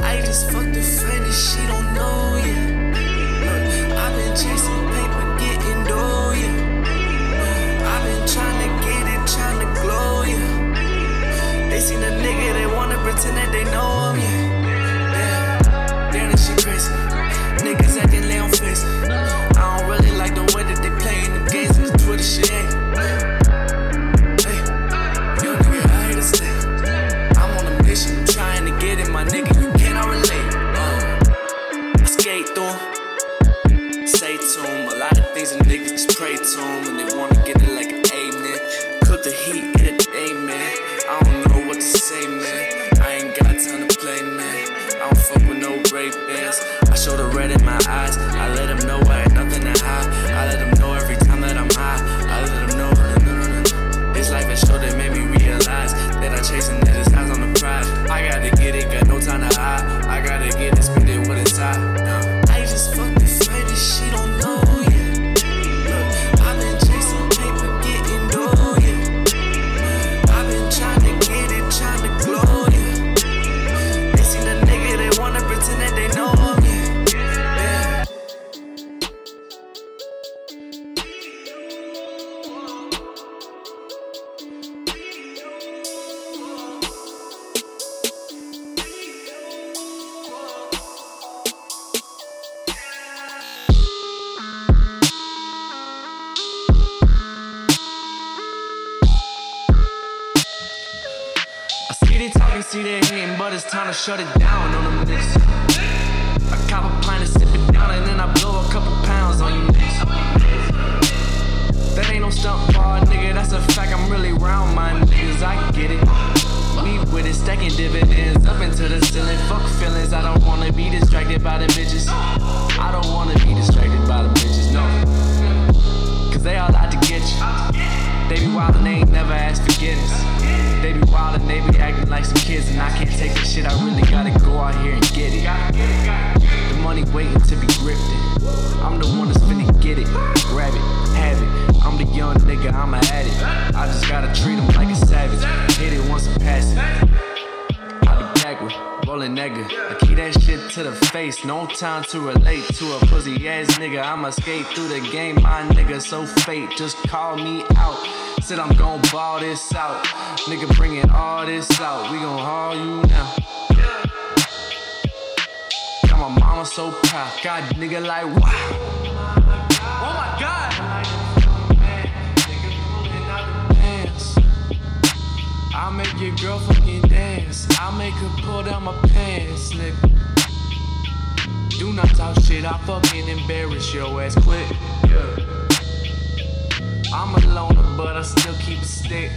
just fucked the friend and she don't know yet. I've been chasing paper, getting dough, yeah. I've been trying to get it, trying to glow, yeah. They seen a nigga, they wanna pretend that they know him, yeah. To 'em, and they wanna get it like amen. Cook the heat, get it, amen. I don't know what to say, man. I ain't got time to play, man. I don't fuck with no rape bands. I show the red in my eyes. See they talking, see they hating, but it's time to shut it down on them niggas. I cop a pint and sip it down, and then I blow a couple pounds on you niggas. That ain't no stunt bar, nigga, that's a fact. I'm really round my niggas, I get it. We with it, stacking dividends up into the ceiling. Fuck feelings, I don't wanna be distracted by the bitches. I don't wanna be distracted treat him like a savage. Hit it once and pass it. I be backward, rolling nigga. I keep that shit to the face. No time to relate to a pussy ass nigga. I'ma skate through the game, my nigga. So fate, just call me out. Said I'm gon' ball this out. Nigga bringing all this out. We gon' haul you now. Got my mama so proud. God, nigga, like wow. I'll make her pull down my pants, nigga. Do not talk shit, I fucking embarrass your ass quick. Yeah. I'm a loner, but I still keep a stick.